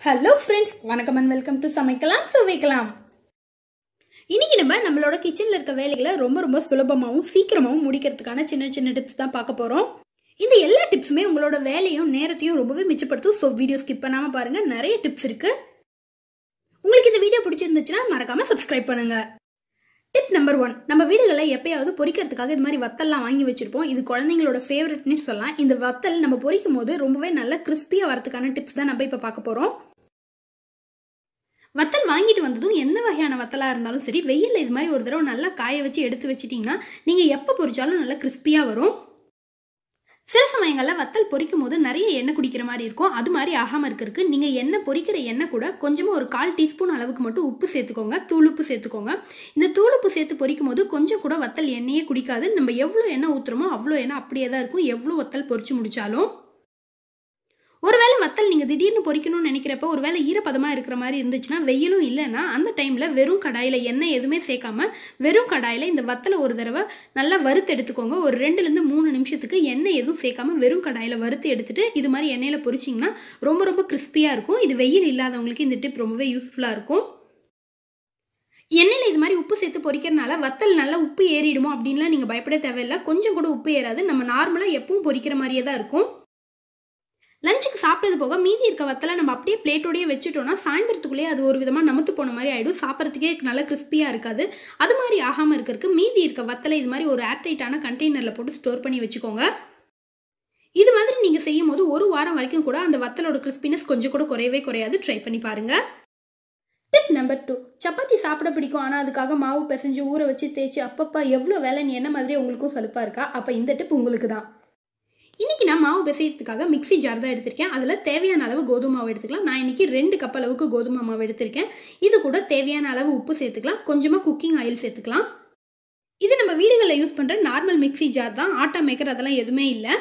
Hello friends வணக்கம் and welcome to சமைக்கலாம் சுவைக்கலாம் இன்னைக்கு நம்ம நம்மளோட கிச்சனில் இருக்க வேலைகளை ரொம்ப ரொம்ப சுலபமாகவும் சீக்கிரமாகவும் முடிக்கிறதுக்கான சின்ன சின்ன டிப்ஸ் தான் பார்க்க போகிறோம் இந்த எல்லா டிப்ஸுமே உங்களோட வேலையும் நேரத்தையும் ரொம்பவே மிச்சப்படுத்தும். ஸோ வீடியோ ஸ்கிப் பண்ணாமல் பாருங்கள் நிறைய டிப்ஸ் இருக்கு. உங்களுக்கு இந்த வீடியோ பிடிச்சிருந்துச்சுன்னா மறக்காம சப்ஸ்கிரைப் பண்ணுங்க. டிப் நம்பர் ஒன் நம்ம வீடுகளில் எப்பயாவது பொறிக்கிறதுக்காக இது மாதிரி வத்தல்லாம் வாங்கி வச்சிருப்போம். இது குழந்தைங்களோட ஃபேவரட்னு சொல்லலாம். இந்த வத்தல் நம்ம பொரிக்கும் போது ரொம்பவே நல்ல கிறிஸ்பியாக வரதுக்கான டிப்ஸ் தான் நம்ம இப்போ பார்க்க போகிறோம் வத்தல் வாங்கிட்டு வந்ததும் எந்த வகையான வத்தலாக இருந்தாலும் சரி வெயிலில் இது மாதிரி ஒரு தடவை நல்லா காய வச்சு எடுத்து வச்சிட்டிங்கன்னா நீங்கள் எப்போ பொறிச்சாலும் நல்லா கிறிஸ்பியாக வரும். சில சமயங்களில் வத்தல் பொரிக்கும் போது நிறைய எண்ணெய் குடிக்கிற மாதிரி இருக்கும். அது மாதிரி ஆகாமல் இருக்கிறதுக்கு நீங்கள் எண்ணெய் பொறிக்கிற எண்ணெய் கூட கொஞ்சமாக ஒரு கால் டீஸ்பூன் அளவுக்கு மட்டும் உப்பு சேர்த்துக்கோங்க. தூளுப்பு சேர்த்துக்கோங்க. இந்த தூளுப்பு சேர்த்து பொறிக்கும் போது கொஞ்சம் கூட வத்தல் எண்ணெயே குடிக்காது. நம்ம எவ்வளோ எண்ணெய் ஊற்றுறோமோ அவ்வளோ எண்ணெய் அப்படியே தான் இருக்கும். எவ்வளோ வத்தல் பொறிச்சு முடித்தாலும் வத்தல் நீங்கள் திடீர்னு பொறிக்கணும்னு நினைக்கிறப்ப ஒரு வேளை ஈரப்பதமாக இருக்கிற மாதிரி இருந்துச்சுன்னா வெயிலும் இல்லைன்னா அந்த டைமில் வெறும் கடாயில் எண்ணெய் எதுவுமே சேர்க்காம வெறும் கடாயில் இந்த வத்தலை ஒரு தடவை நல்லா வறுத்து எடுத்துக்கோங்க. ஒரு ரெண்டுலேருந்து மூணு நிமிஷத்துக்கு எண்ணெய் எதுவும் சேர்க்காம வெறும் கடாயில் வறுத்து எடுத்துட்டு இது மாதிரி எண்ணெயில் பொரிச்சிங்கன்னா ரொம்ப ரொம்ப கிறிஸ்பியாக இருக்கும். இது வெயில் இல்லாதவங்களுக்கு இந்த டிப் ரொம்பவே யூஸ்ஃபுல்லாக இருக்கும். எண்ணெயில் இது மாதிரி உப்பு சேர்த்து பொறிக்கிறனால வத்தல் நல்லா உப்பு ஏறிடுமோ அப்படின்லாம் நீங்கள் பயப்பட தேவையில்லை. கொஞ்சம் கூட உப்பு ஏறாது. நம்ம நார்மலாக எப்பவும் பொரிக்கிற மாதிரியே தான் இருக்கும். லஞ்சுக்கு சாப்பிட்டது போக மீதி இருக்க வத்தலை நம்ம அப்படியே பிளேட்டோடையே வச்சுட்டோம்னா சாயந்தரத்துக்குள்ளேயே அது ஒரு விதமாக நமத்து போன மாதிரி ஆகிடும் சாப்பிட்றதுக்கே நல்லா கிறிஸ்பியாக இருக்காது. அது மாதிரி ஆகாமல் இருக்கிறதுக்கு மீதி இருக்க வத்தலை இது மாதிரி ஒரு ஏர்டைட்டான கண்டெய்னரில் போட்டு ஸ்டோர் பண்ணி வச்சுக்கோங்க. இது மாதிரி நீங்கள் செய்யும் போது ஒரு வாரம் வரைக்கும் கூட அந்த வத்தலோட கிறிஸ்பினஸ் கொஞ்சம் கூட குறையவே குறையாது. ட்ரை பண்ணி பாருங்கள் டிப் நம்பர் டூ சப்பாத்தி சாப்பிட பிடிக்கும். ஆனால் அதுக்காக மாவு பிசைஞ்சு ஊற வச்சு தேய்ச்சி அப்பப்போ எவ்வளோ வேலை நீ என்ன மாதிரி உங்களுக்கும் சலுப்பாக இருக்கா? அப்போ இந்த டிப் உங்களுக்கு தான் இன்னைக்கு நான் மாவு பிசைறதுக்காக மிக்சி ஜார் தான் எடுத்திருக்கேன். அதில் தேவையான அளவு கோதுமை மாவு எடுத்துக்கலாம். நான் இன்னைக்கு ரெண்டு கப் அளவுக்கு கோதுமை மாவு எடுத்திருக்கேன். இது கூட தேவையான அளவு உப்பு சேர்த்துக்கலாம். கொஞ்சமாக குக்கிங் ஆயில் சேர்த்துக்கலாம். இது நம்ம வீடுகளில் யூஸ் பண்ணுற நார்மல் மிக்சி ஜார் தான். ஆட்டா மேக்கர் அதெல்லாம் எதுவுமே இல்லை.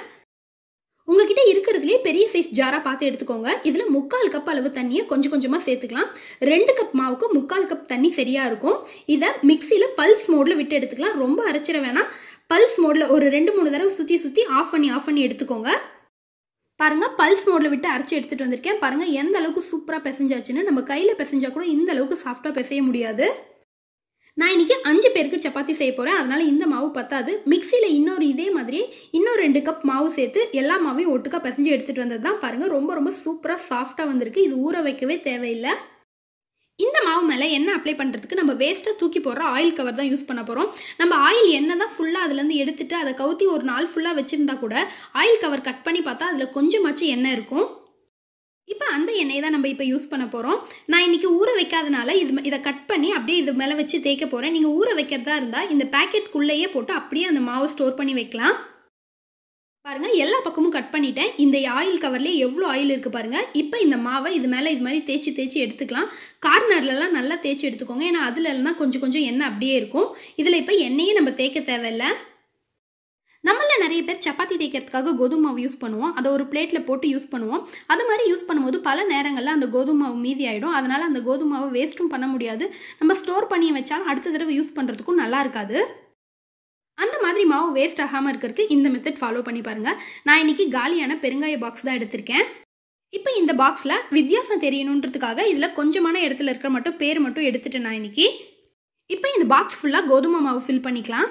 உங்ககிட்ட இருக்கிறதுலே பெரிய சைஸ் ஜாராக பார்த்து எடுத்துக்கோங்க. இதில் முக்கால் கப் அளவு தண்ணியை கொஞ்சம் கொஞ்சமாக சேர்த்துக்கலாம். ரெண்டு கப் மாவுக்கு முக்கால் கப் தண்ணி சரியாக இருக்கும். இதை மிக்சியில் பல்ஸ் மோடில் விட்டு எடுத்துக்கலாம். ரொம்ப அரைச்சிட வேணாம். பல்ஸ் மோடில் ஒரு ரெண்டு மூணு தடவை சுற்றி சுற்றி ஆஃப் பண்ணி ஆஃப் பண்ணி எடுத்துக்கோங்க. பாருங்கள் பல்ஸ் மோடில் விட்டு அரைச்சி எடுத்துகிட்டு வந்திருக்கேன். பாருங்கள் எந்த அளவுக்கு சூப்பராக பிசைஞ்சாச்சுன்னு நம்ம கையில் பிசைஞ்சா கூட இந்த அளவுக்கு சாஃப்டாக பிசைய முடியாது. நான் இன்னைக்கு அஞ்சு பேருக்கு சப்பாத்தி செய்ய போகிறேன் அதனால் இந்த மாவு பத்தாது. மிக்சியில் இன்னொரு இதே மாதிரி இன்னொரு ரெண்டு கப் மாவு சேர்த்து எல்லா மாவையும் ஒட்டுக்கா பிசைஞ்சு எடுத்துகிட்டு வந்தது தான் பாருங்கள் ரொம்ப ரொம்ப சூப்பராக சாஃப்டாக வந்திருக்கு. இது ஊற வைக்கவே தேவையில்லை. இந்த மாவு மேலே எண்ணெய் அப்ளை பண்ணுறதுக்கு நம்ம வேஸ்ட்டாக தூக்கி போடுற ஆயில் கவர் தான் யூஸ் பண்ண போகிறோம் நம்ம ஆயில் எண்ணெய் தான் ஃபுல்லாக அதுலேருந்து எடுத்துட்டு அதை கவுத்தி ஒரு நாள் ஃபுல்லாக வச்சுருந்தா கூட ஆயில் கவர் கட் பண்ணி பார்த்தா அதில் கொஞ்சமாச்சும் எண்ணெய் இருக்கும். இப்போ அந்த எண்ணெயை தான் நம்ம இப்போ யூஸ் பண்ண போகிறோம் நான் இன்றைக்கி ஊற வைக்காதனால இது இதை கட் பண்ணி அப்படியே இது மேலே வச்சு தேய்க்க போகிறேன் நீங்கள் ஊற வைக்கிறதா இருந்தால் இந்த பேக்கெட்குள்ளேயே போட்டு அப்படியே அந்த மாவை ஸ்டோர் பண்ணி வைக்கலாம். பாருங்கள் எல்லா பக்கமும் கட் பண்ணிட்டேன். இந்த ஆயில் கவர்லேயே எவ்வளோ ஆயில் இருக்குது பாருங்கள் இப்போ இந்த மாவை இது மேலே இது மாதிரி தேய்ச்சி தேய்ச்சி எடுத்துக்கலாம். கார்னர்லலாம் நல்லா தேய்ச்சி எடுத்துக்கோங்க. ஏன்னா அதில் கொஞ்சம் கொஞ்சம் எண்ணெய் அப்படியே இருக்கும். இதில் இப்போ எண்ணெயே நம்ம தேய்க்க தேவையில்லை. நம்மள நிறைய பேர் சப்பாத்தி தேய்க்கிறதுக்காக கோதுமை மாவு யூஸ் பண்ணுவோம். அதை ஒரு பிளேட்டில் போட்டு யூஸ் பண்ணுவோம். அது மாதிரி யூஸ் பண்ணும்போது பல நேரங்களில் அந்த கோதுமை மாவு மீதி ஆகிடும் அதனால் அந்த கோதுமை மாவை வேஸ்ட்டும் பண்ண முடியாது. நம்ம ஸ்டோர் பண்ணி வச்சாலும் அடுத்த தடவை யூஸ் பண்ணுறதுக்கும் நல்லா இருக்காது. மாதிரி மாவு வேஸ்ட் ஆகாமல் இருக்கிறதுக்கு இந்த மெத்தட் ஃபாலோ பண்ணி பாருங்கள் நான் இன்னைக்கு காலியான பெருங்காய பாக்ஸ் தான் எடுத்திருக்கேன். இப்போ இந்த பாக்ஸில் வித்தியாசம் தெரியணுன்றதுக்காக இதில் கொஞ்சமான இடத்துல இருக்கிற மட்டும் பேர் மட்டும் எடுத்துட்டேன் நான் இன்னைக்கு. இப்போ இந்த பாக்ஸ் ஃபுல்லாக கோதுமை மாவு ஃபில் பண்ணிக்கலாம்.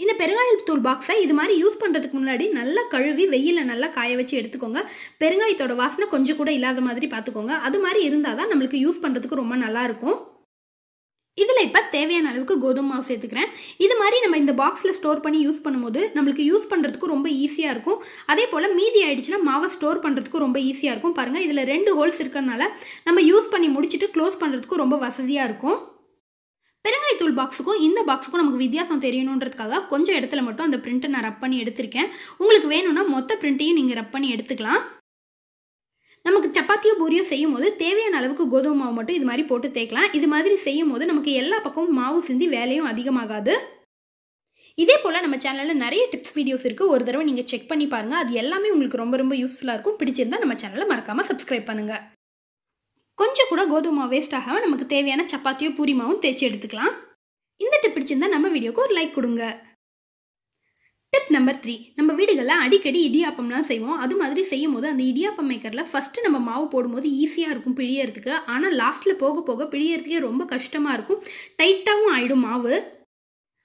இந்த பெருங்காயத்தூள் பாக்ஸை இது மாதிரி யூஸ் பண்ணுறதுக்கு முன்னாடி நல்லா கழுவி வெயிலில் நல்லா காய வச்சு எடுத்துக்கோங்க. பெருங்காயத்தோட வாசனை கொஞ்சம் கூட இல்லாத மாதிரி பார்த்துக்கோங்க. அது மாதிரி இருந்தால் தான் நம்மளுக்கு யூஸ் பண்ணுறதுக்கு ரொம்ப நல்லாயிருக்கும் இதில் இப்போ தேவையான அளவுக்கு கோதுமை மாவு சேர்த்துக்கிறேன். இது மாதிரி நம்ம இந்த பாக்ஸில் ஸ்டோர் பண்ணி யூஸ் பண்ணும்போது நம்மளுக்கு யூஸ் பண்ணுறதுக்கு ரொம்ப ஈஸியாக இருக்கும். அதே போல் மீதி ஆயிடுச்சுன்னா மாவை ஸ்டோர் பண்ணுறதுக்கும் ரொம்ப ஈஸியாக இருக்கும். பாருங்கள் இதில் ரெண்டு ஹோல்ஸ் இருக்கிறனால நம்ம யூஸ் பண்ணி முடிச்சுட்டு க்ளோஸ் பண்ணுறதுக்கும் ரொம்ப வசதியாக இருக்கும். பெருங்காயத்தூள் பாக்ஸுக்கும் இந்த பாக்ஸுக்கும் நமக்கு வித்தியாசம் தெரியணுன்றதுக்காக கொஞ்சம் இடத்துல மட்டும் அந்த பிரிண்ட்டை நான் ரப் பண்ணி எடுத்திருக்கேன். உங்களுக்கு வேணும்னா மொத்த பிரிண்ட்டையும் நீங்கள் ரப் பண்ணி எடுத்துக்கலாம். நமக்கு சப்பாத்தியோ பூரியோ செய்யும் போது தேவையான அளவுக்கு கோதுமை மாவு மட்டும் இது மாதிரி போட்டு தேய்க்கலாம். இது மாதிரி செய்யும் போது நமக்கு எல்லா பக்கமும் மாவு சிந்தி வேலையும் அதிகமாகாது. இதே போல் நம்ம சேனலில் நிறைய டிப்ஸ் வீடியோஸ் இருக்குது ஒரு தடவை நீங்கள் செக் பண்ணி பாருங்கள் அது எல்லாமே உங்களுக்கு ரொம்ப ரொம்ப யூஸ்ஃபுல்லாக இருக்கும். பிடிச்சிருந்தால் நம்ம சேனலை மறக்காமல் சப்ஸ்கிரைப் பண்ணுங்கள் கொஞ்சம் கூட கோதுமை மாவு வேஸ்ட் ஆகாமல் நமக்கு தேவையான சப்பாத்தியோ பூரி மாவும் தேய்ச்சி எடுத்துக்கலாம். இந்த டிப் பிடிச்சிருந்தா நம்ம வீடியோக்கு ஒரு லைக் கொடுங்க. நம்பர் த்ரீ நம்ம வீடுகளில் அடிக்கடி இடியாப்பம்லாம் செய்வோம். அது மாதிரி செய்யும் போது அந்த இடியாப்பம் மேக்கரில் ஃபஸ்ட்டு நம்ம மாவு போடும்போது ஈஸியாக இருக்கும் பிழியறதுக்கு. ஆனால் லாஸ்ட்டில் போக போக பிழியறதுக்கே ரொம்ப கஷ்டமாக இருக்கும். டைட்டாகவும் ஆகிடும் மாவு.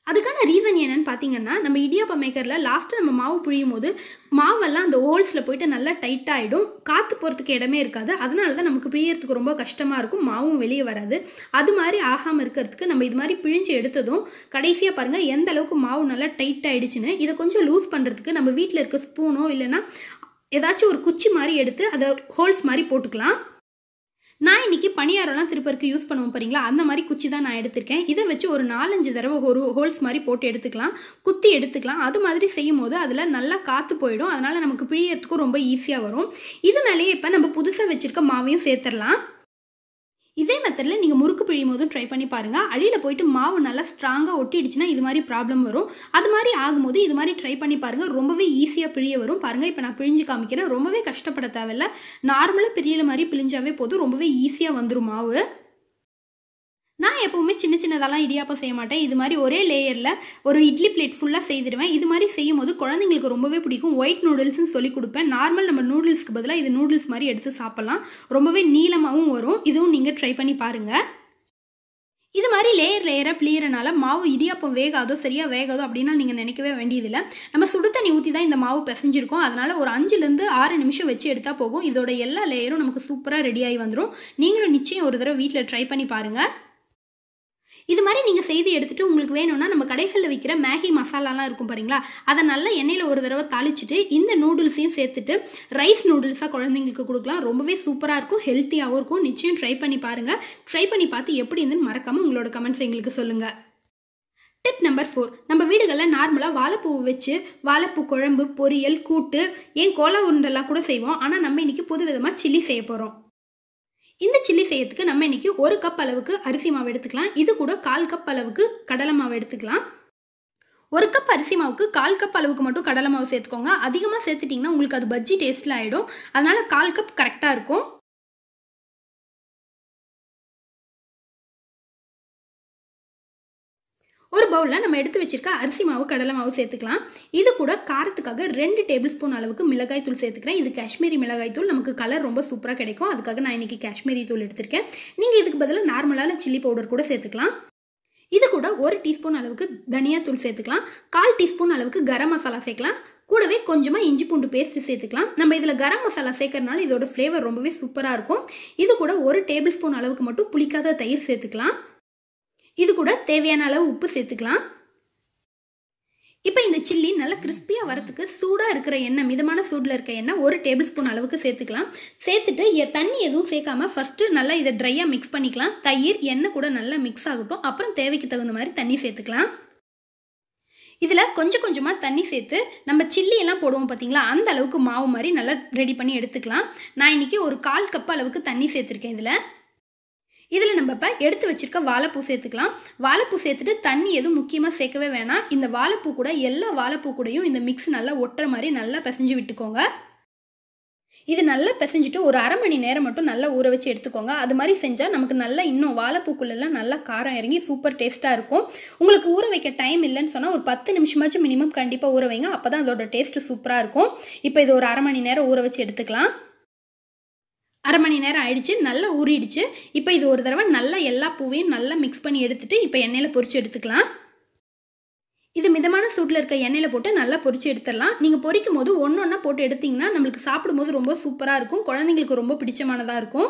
அதுக்கான ரீசன் என்னன்னு பார்த்தீங்கன்னா நம்ம இடியாப்ப மேக்கரில் லாஸ்ட்டு நம்ம மாவு புழியும் போது மாவெல்லாம் அந்த ஹோல்ஸில் போயிட்டு நல்லா டைட்டாகிடும் காற்று போகிறதுக்கு இடமே இருக்காது. அதனால தான் நமக்கு பிழியறதுக்கு ரொம்ப கஷ்டமாக இருக்கும். மாவும் வெளியே வராது. அது மாதிரி ஆகாமல் இருக்கிறதுக்கு நம்ம இது மாதிரி பிழிஞ்சு எடுத்ததும் கடைசியாக பாருங்கள் எந்த அளவுக்கு மாவு நல்லா டைட் ஆகிடுச்சுன்னு இதை கொஞ்சம் லூஸ் பண்ணுறதுக்கு நம்ம வீட்டில் இருக்க ஸ்பூனோ இல்லைன்னா ஏதாச்சும் ஒரு குச்சி மாதிரி எடுத்து அதை ஹோல்ஸ் மாதிரி போட்டுக்கலாம். நான் இன்னைக்கு பணியாரம்லாம் திருப்பருக்கு யூஸ் பண்ணுவோம் பாருங்களா? அந்த மாதிரி குச்சி தான் நான் எடுத்திருக்கேன். இதை வச்சு ஒரு நாலஞ்சு தடவை ஒரு ஹோல்ஸ் மாதிரி போட்டு எடுத்துக்கலாம். குத்தி எடுத்துக்கலாம். அது மாதிரி செய்யும் போது அதில் நல்லா காற்று போயிடும். அதனால் நமக்கு பிழியறதுக்கும் ரொம்ப ஈஸியாக வரும். இது மேலேயே இப்போ நம்ம புதுசாக வச்சுருக்க மாவையும் சேர்த்துடலாம். இதே மெத்தடில் நீங்கள் முறுக்கு பிழியும் போதும் ட்ரை பண்ணி பாருங்கள் அடியில் போயிட்டு மாவு நல்லா ஸ்ட்ராங்காக ஒட்டிடுச்சுன்னா இது மாதிரி ப்ராப்ளம் வரும். அது மாதிரி ஆகும்போது இது மாதிரி ட்ரை பண்ணி பாருங்கள் ரொம்பவே ஈஸியாக பிழிய வரும். பாருங்கள் இப்போ நான் பிழிஞ்சு காமிக்கிறேன். ரொம்பவே கஷ்டப்பட தேவையில்ல. நார்மலாக பிரியல மாதிரி பிழிஞ்சாவே போதும். ரொம்பவே ஈஸியாக வந்துடும் மாவு. நான் எப்போவுமே சின்ன சின்னதெல்லாம் இடியாப்பம் செய்ய மாட்டேன். இது மாதிரி ஒரே லேயரில் ஒரு இட்லி பிளேட் ஃபுல்லாக செய்திருவேன். இது மாதிரி செய்யும் போது குழந்தைங்களுக்கு ரொம்பவே பிடிக்கும். ஒயிட் நூடுல்ஸ்னு சொல்லி கொடுப்பேன். நார்மல் நம்ம நூடுல்ஸ்க்கு பதிலாக இது நூடுல்ஸ் மாதிரி எடுத்து சாப்பிட்லாம். ரொம்பவே நீளமாகவும் வரும். இதுவும் நீங்கள் ட்ரை பண்ணி பாருங்கள் இது மாதிரி லேயர் லேயராக பிளியறனால மாவு இடியாப்பம் வேகாதோ சரியாக வேகாதோ அப்படின்னா நீங்கள் நினைக்கவே வேண்டியதில்லை. நம்ம சுடு தண்ணி ஊற்றி தான் இந்த மாவு பிசைஞ்சிருக்கோம். அதனால் ஒரு அஞ்சுலேருந்து ஆறு நிமிஷம் வச்சு எடுத்தால் போகும் இதோட எல்லா லேயரும் நமக்கு சூப்பராக ரெடியாகி வந்துடும் நீங்களும் நிச்சயம் ஒரு தடவை வீட்டில் ட்ரை பண்ணி பாருங்கள் இது மாதிரி நீங்கள் செய்து எடுத்துகிட்டு உங்களுக்கு வேணும்னா நம்ம கடைகளில் விற்கிற மேகி மசாலாலாம் இருக்கும் பாருங்களா அதை நல்லா எண்ணெயில் ஒரு தடவை தாளிச்சிட்டு இந்த நூடுல்ஸையும் சேர்த்துட்டு ரைஸ் நூடுல்ஸாக குழந்தைங்களுக்கு கொடுக்கலாம். ரொம்பவே சூப்பராக இருக்கும் ஹெல்த்தியாகவும் இருக்கும். நிச்சயம் ட்ரை பண்ணி பாருங்கள் ட்ரை பண்ணி பார்த்து எப்படி இருந்துன்னு மறக்காமல் உங்களோட கமெண்ட்ஸ் எங்களுக்கு சொல்லுங்கள் டிப் நம்பர் ஃபோர் நம்ம வீடுகளில் நார்மலாக வாழைப்பூ வச்சு வாழைப்பூ குழம்பு பொரியல் கூட்டு ஏன் கோலா உருண்டெல்லாம் கூட செய்வோம். ஆனால் நம்ம இன்றைக்கி புது விதமாக சில்லி செய்ய போகிறோம் இந்த சில்லி செய்யறதுக்கு நம்ம இன்னைக்கு ஒரு கப் அளவுக்கு அரிசி மாவு எடுத்துக்கலாம். இது கூட கால் கப் அளவுக்கு கடலை மாவு எடுத்துக்கலாம். ஒரு கப் அரிசி மாவுக்கு கால் கப் அளவுக்கு மட்டும் கடலை மாவு சேர்த்துக்கோங்க. அதிகமாக சேர்த்துட்டிங்கன்னா உங்களுக்கு அது பஜ்ஜி டேஸ்ட்டில் ஆகிடும் அதனால கால் கப் கரெக்டாக இருக்கும். ஒரு பவுலில் நம்ம எடுத்து வச்சிருக்க அரிசி மாவு கடலை மாவு சேர்த்துக்கலாம். இது கூட காரத்துக்காக ரெண்டு டேபிள் ஸ்பூன் அளவுக்கு மிளகாய் தூள் சேர்த்துக்கிறேன். இது காஷ்மீரி மிளகாய் தூள். நமக்கு கலர் ரொம்ப சூப்பராக கிடைக்கும். அதுக்காக நான் இன்றைக்கி காஷ்மீரி தூள் எடுத்திருக்கேன். நீங்கள் இதுக்கு பதிலாக நார்மலான சில்லி பவுடர் கூட சேர்த்துக்கலாம். இது கூட ஒரு டீஸ்பூன் அளவுக்கு தனியா தூள் சேர்த்துக்கலாம். கால் டீஸ்பூன் அளவுக்கு கரம் மசாலா சேர்க்கலாம். கூடவே கொஞ்சமாக இஞ்சி பூண்டு பேஸ்ட் சேர்த்துக்கலாம். நம்ம இதில் கரம் மசாலா சேர்க்கறனால இதோட ஃப்ளேவர் ரொம்பவே சூப்பராக இருக்கும். இது கூட ஒரு டேபிள் ஸ்பூன் அளவுக்கு மட்டும் புளிக்காத தயிர் சேர்த்துக்கலாம். இது கூட தேவையான அளவு உப்பு சேர்த்துக்கலாம். இப்போ இந்த சில்லி நல்லா கிறிஸ்பியாக வரத்துக்கு சூடாக இருக்கிற எண்ணெய் மிதமான சூடில் இருக்க எண்ணெய் ஒரு டேபிள் ஸ்பூன் அளவுக்கு சேர்த்துக்கலாம். சேர்த்துட்டு தண்ணி எதுவும் சேர்க்காம ஃபஸ்ட்டு நல்லா இதை ட்ரையாக மிக்ஸ் பண்ணிக்கலாம். தயிர் எண்ணெய் கூட நல்லா மிக்ஸ் ஆகட்டும். அப்புறம் தேவைக்கு தகுந்த மாதிரி தண்ணி சேர்த்துக்கலாம். இதில் கொஞ்சம் கொஞ்சமாக தண்ணி சேர்த்து நம்ம சில்லி எல்லாம் போடுவோம் பார்த்தீங்களா அந்த அளவுக்கு மாவு மாதிரி நல்லா ரெடி பண்ணி எடுத்துக்கலாம். நான் இன்னைக்கு ஒரு கால் கப் அளவுக்கு தண்ணி சேர்த்துருக்கேன் இதில். இதில் நம்ம இப்போ எடுத்து வச்சிருக்க வாழைப்பூ சேர்த்துக்கலாம். வாழைப்பூ சேர்த்துட்டு தண்ணி எதுவும் முக்கியமாக சேர்க்கவே வேணாம். இந்த வாழைப்பூ கூட எல்லா வாழைப்பூ கூடையும் இந்த மிக்ஸ் நல்லா ஒட்டுற மாதிரி நல்லா பிசைஞ்சு விட்டுக்கோங்க. இது நல்லா பிசைஞ்சிட்டு ஒரு அரை மணி நேரம் மட்டும் நல்லா ஊற வச்சு எடுத்துக்கோங்க. அது மாதிரி செஞ்சால் நமக்கு நல்லா இன்னும் வாழைப்பூக்குள்ளெல்லாம் நல்லா காரம் இறங்கி சூப்பர் டேஸ்ட்டாக இருக்கும். உங்களுக்கு ஊற வைக்க டைம் இல்லைன்னு சொன்னால் ஒரு பத்து நிமிஷமாச்சும் மினிமம் கண்டிப்பாக ஊற வைங்க. அப்போ தான் அதோட டேஸ்ட்டு சூப்பராக இருக்கும். இப்போ இது ஒரு அரை மணி நேரம் ஊற வச்சு எடுத்துக்கலாம். அரை மணி நேரம் ஆயிடுச்சு நல்லா ஊறிடுச்சு. இப்போ இது ஒரு தடவை நல்லா எல்லா பூவையும் நல்லா மிக்ஸ் பண்ணி எடுத்துட்டு இப்போ எண்ணெயில் பொறிச்சு எடுத்துக்கலாம். இது மிதமான சூட்டில் இருக்க எண்ணெயில் போட்டு நல்லா பொறிச்சு எடுத்துடலாம். நீங்கள் பொரிக்கும் போது ஒன்று ஒன்றா போட்டு எடுத்தீங்கன்னா நம்மளுக்கு சாப்பிடும்போது ரொம்ப சூப்பராக இருக்கும். குழந்தைங்களுக்கு ரொம்ப பிடிச்சமானதாக இருக்கும்.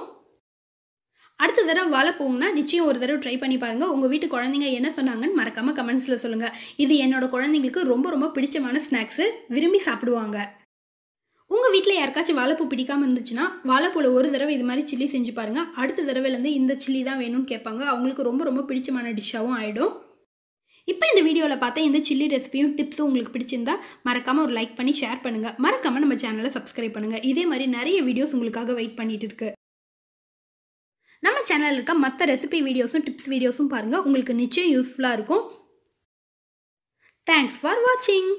அடுத்த தடவை வாழைப்பூங்கன்னா நிச்சயம் ஒரு தடவை ட்ரை பண்ணி பாருங்கள் உங்கள் வீட்டு குழந்தைங்க என்ன சொன்னாங்கன்னு மறக்காமல் கமெண்ட்ஸில் சொல்லுங்கள் இது என்னோட குழந்தைங்களுக்கு ரொம்ப ரொம்ப பிடிச்சமான ஸ்நாக்ஸு விரும்பி சாப்பிடுவாங்க. உங்கள் வீட்டில் யாருக்காச்சும் வாழைப்பூ பிடிக்காம இருந்துச்சுன்னா வாழைப்பூல ஒரு தடவை இது மாதிரி சில்லி செஞ்சு பாருங்கள் அடுத்த தடவைலேருந்து இந்த சில்லி தான் வேணும்னு கேட்பாங்க. அவங்களுக்கு ரொம்ப ரொம்ப பிடிச்சமான டிஷ்ஷாகவும் ஆகிடும் இப்போ இந்த வீடியோவில் பார்த்தா இந்த சில்லி ரெசிபியும் டிப்ஸும் உங்களுக்கு பிடிச்சிருந்தா மறக்காமல் ஒரு லைக் பண்ணி ஷேர் பண்ணுங்கள் மறக்காமல் நம்ம சேனலை சப்ஸ்கிரைப் பண்ணுங்க. இதே மாதிரி நிறைய வீடியோஸ் உங்களுக்காக வெயிட் பண்ணிட்டு இருக்கு. நம்ம சேனலில் இருக்க மற்ற ரெசிபி வீடியோஸும் டிப்ஸ் வீடியோஸும் பாருங்கள் உங்களுக்கு நிச்சயம் யூஸ்ஃபுல்லாக இருக்கும். தேங்க்ஸ் ஃபார் வாட்சிங்